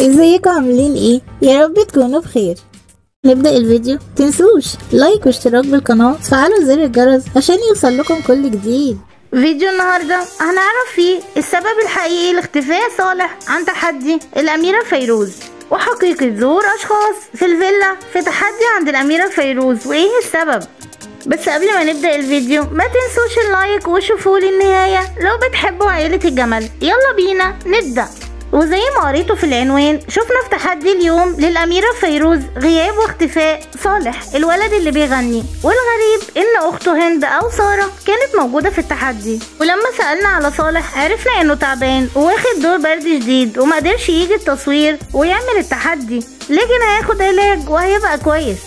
ازيكم؟ عاملين إيه؟ يا رب تكونوا بخير. نبدأ الفيديو؟ تنسوش like واشتراك بالقناة وتفعلوا زر الجرس عشان يوصل لكم كل جديد. فيديو النهاردة هنعرف فيه السبب الحقيقي لاختفاء صالح عن تحدي الأميرة فيروز. وحقيقة ظهور أشخاص في الفيلا في تحدي عند الأميرة فيروز. وإيه السبب؟ بس قبل ما نبدأ الفيديو ما تنسوش ال like وشوفوا للنهاية لو بتحبوا عائلة الجمل يلا بينا نبدأ. وزي ما قريته في العنوان شفنا في تحدي اليوم للأميرة فيروز غياب واختفاء صالح الولد اللي بيغني والغريب إن أخته هند أو سارة كانت موجودة في التحدي ولما سألنا على صالح عرفنا إنه تعبان وواخد دور برد شديد ومقدرش يجي التصوير ويعمل التحدي لكن هياخد علاج وهيبقى كويس.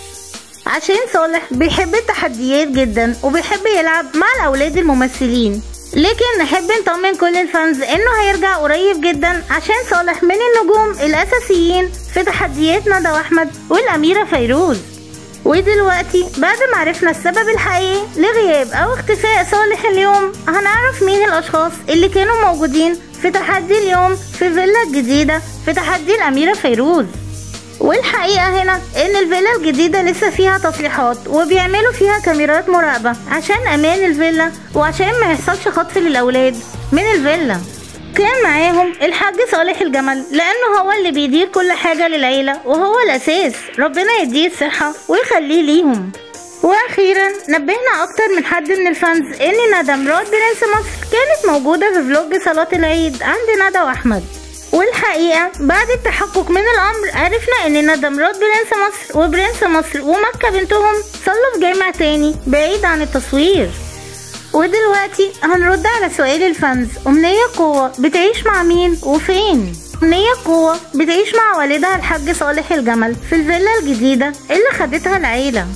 عشان صالح بيحب التحديات جدا وبيحب يلعب مع الأولاد الممثلين. لكن نحب نطمن كل الفانز إنه هيرجع قريب جدا عشان صالح من النجوم الأساسيين في تحديات ندى واحمد والأميرة فيروز. ودلوقتي بعد ما عرفنا السبب الحقيقي لغياب أو اختفاء صالح اليوم هنعرف مين الأشخاص اللي كانوا موجودين في تحدي اليوم في فيلا الجديدة في تحدي الأميرة فيروز. والحقيقة هنا إن الفيلا الجديدة لسه فيها تصليحات وبيعملوا فيها كاميرات مراقبة عشان أمان الفيلا وعشان ما يحصلش خطف للأولاد من الفيلا. كان معاهم الحاج صالح الجمل لأنه هو اللي بيدير كل حاجة للعيلة وهو الأساس. ربنا يديه الصحة ويخليه ليهم. وأخيرا نبهنا أكتر من حد من ال fans إن ندى مرات برنس مصر كانت موجودة في vlog صلاة العيد عند ندى وأحمد. والحقيقة بعد التحقق من الأمر عرفنا إن ندى مرات برنس مصر وبرنس مصر ومكة بنتهم صلوا في جامع تاني بعيد عن التصوير ودلوقتي هنرد على سؤال الفانز أمنية قوة بتعيش مع مين وفين؟ أمنية قوة بتعيش مع والدها الحاج صالح الجمل في الفيلا الجديدة اللي خدتها العيلة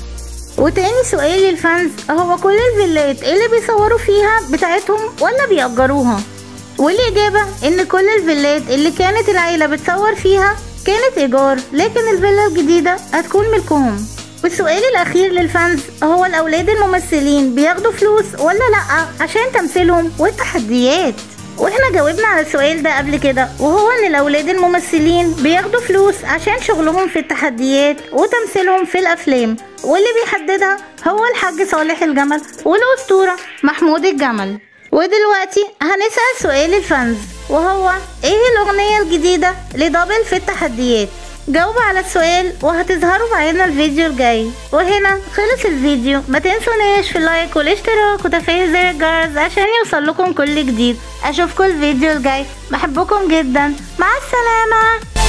وتاني سؤال للفانز هو كل الفيلات اللي بيصوروا فيها بتاعتهم ولا بيأجروها؟ والإجابة إن كل الفيلات اللي كانت العيلة بتصور فيها كانت إيجار لكن الفيلا الجديدة هتكون ملكهم والسؤال الأخير للفانز هو الأولاد الممثلين بياخدوا فلوس ولا لأ عشان تمثيلهم والتحديات؟ وإحنا جاوبنا على السؤال ده قبل كده وهو إن الأولاد الممثلين بياخدوا فلوس عشان شغلهم في التحديات وتمثيلهم في الأفلام. واللي بيحددها هو الحاج صالح الجمل والأسطورة محمود الجمل. ودلوقتي هنسأل سؤال الفانز وهو إيه الأغنية الجديدة لدبل في التحديات؟ جاوبوا على السؤال وهتظهروا معانا الفيديو الجاي. وهنا خلص الفيديو ما تنسوناش في اللايك والاشتراك وتفعيل زر الجرس عشان يوصل لكم كل جديد. أشوفكم الفيديو الجاي بحبكم جدا. مع السلامة.